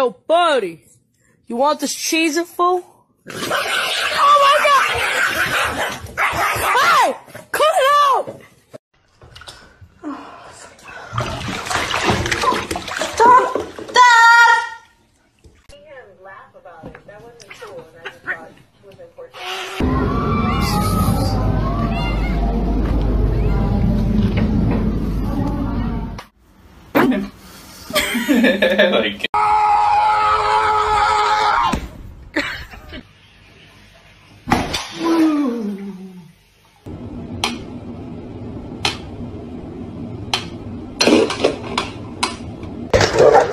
Yo, buddy, you want this cheese fool? oh my god! Hey! Cut it out! Stop! Stop! him Okay.